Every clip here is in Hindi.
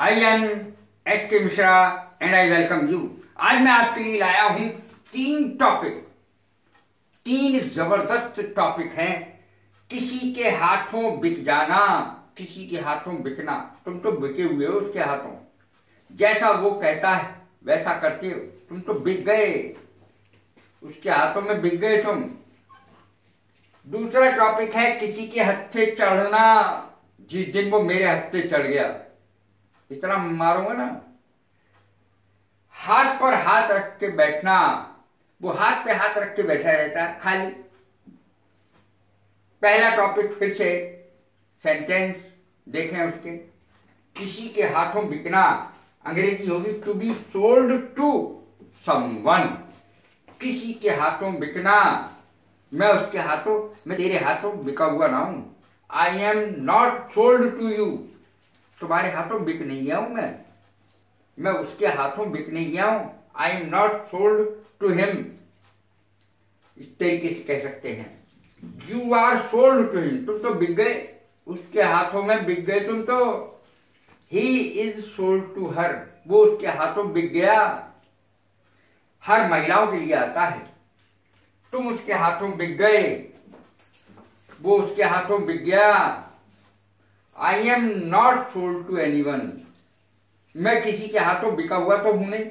I am S K Mishra and I welcome you आज मैं आपके लिए लाया हूँ तीन टॉपिक तीन ज़बरदस्त टॉपिक हैं। किसी के हाथों बिक जाना, किसी के हाथों बिकना। तुम तो बिके हुए हो उसके हाथों। जैसा वो कहता है, वैसा करते हो। तुम तो बिक गए। उसके हाथों में बिक गए तुम। दूसरा टॉपिक है किसी के हत्थे चढ़ना। जिस दिन वो मेरे हत्थे चढ़ गया। इतना मारूँगा ना, हाथ पर हाथ रख के बैठना, वो हाथ पे हाथ रख के बैठा रहता है, खाली। पहला टॉपिक फिर से सेंटेंस देखें उसके। किसी के हाथों बिकना अंग्रेज़ी होगी to be sold to someone किसी के हाथों बिकना, मैं उसके हाथों, मैं तेरे हाथों बिका हुआ ना हूँ। I am not sold to you तुम्हारे हाथों बिक नहीं गया हूँ मैं। मैं उसके हाथों बिक नहीं गया हूँ। I am not sold to him इस तरीके से कह सकते हैं। You are sold to him तुम तो बिक गए। उसके हाथों में बिक गए तुम तो। He is sold to her वो उसके हाथों बिक गया। हर महिलाओं के लिए आता है। तुम उसके हाथों बिक गए। वो उसके हाथों बिक गया। I am not sold to anyone मैं किसी के हाथों बिका हुआ तो हूँ नहीं।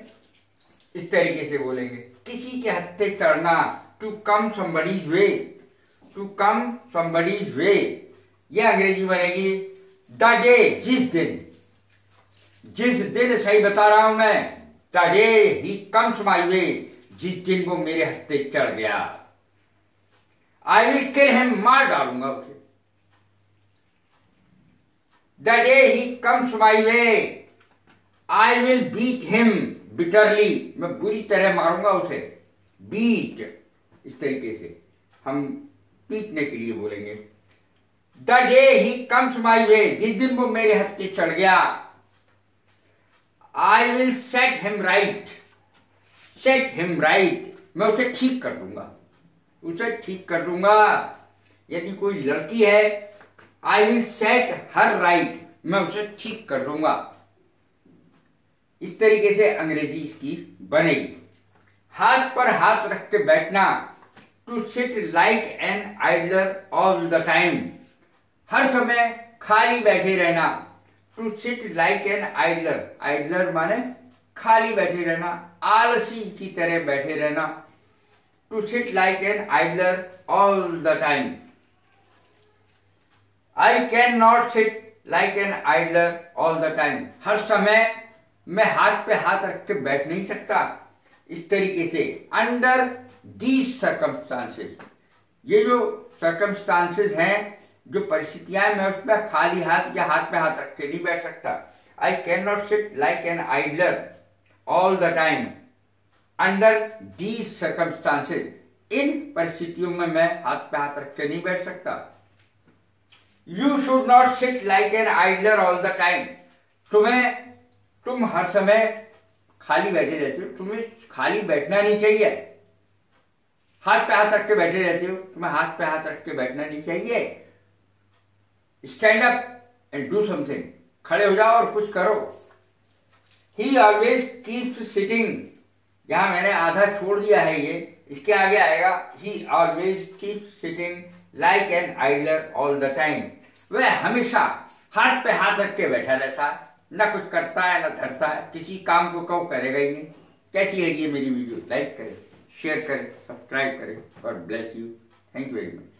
इस तरीके से बोलेंगे, किसी के हत्थे चढ़ना to come somebody's way to come somebody's way ये अंग्रेज़ी बनेगी, द डे, जिस दिन। जिस दिन सही बता रहा हूँ मैं, the day he comes my way जिस दिन वो मेरे हत्थे चढ़ गया। आई विल किल हिम मार डालूँगा उसे। The day he comes my way. I will beat him bitterly मैं बुरी तरह मारूँगा उसे। बीट इस तरीके से। हम पीटने के लिए बोलेंगे। The day he comes my way, जिस दिन वो मेरे हत्थे चढ़ गया। I will set him right set him right मैं उसे ठीक कर दूँगा। उसे ठीक कर दूँगा। यदि कोई लड़की है I will set her right मैं उसे ठीक कर दूँगा। इस तरीके से अंग्रेज़ी इसकी बनेगी। हाथ पर हाथ रख के बैठना to sit like an idler all the time हर समय खाली बैठे रहना to sit like an idler idler माने खाली बैठे रहना, आलसी की तरह बैठे रहना। To sit like an idler all the time I cannot sit like an idler all the time हर समय मैं हाथ पे हाथ रख के बैठ नहीं सकता। इस तरीके से अंडर दीज सर्कमस्टांसेस ये जो सर्कमस्टांसेस हैं, जो परिस्थितियाँ मैं उसमें खाली हाथ या हाथ पे हाथ रख के नहीं बैठ सकता। I cannot sit like an idler all the time under these circumstances इन परिस्थितियों में मैं हाथ पे हाथ रख के नहीं बैठ सकता। You should not sit like an idler all the time तुम्हें, तुम हर समय खाली बैठे रहते हो। तुम्हें खाली बैठना नहीं चाहिए। हाथ पे हाथ रख के बैठे रहते हो। तुम्हें हाथ पे हाथ रख के बैठना नहीं चाहिए। Stand up and do something खड़े हो जाओ और कुछ करो। ही ऑलवेज कीप्स सिटिंग यहाँ मैंने आधा छोड़ दिया है ये। इसके आगे आएगा he always keep sitting like an idler all the time वह हमेशा हाथ पे हाथ रख के बैठा रहता है, ना कुछ करता है, ना धरता है, किसी काम को कहो करेगा ही नहीं। कैसी लगी है मेरी वीडियो? लाइक करें शेयर करें सब्सक्राइब करें, और bless you thank you very much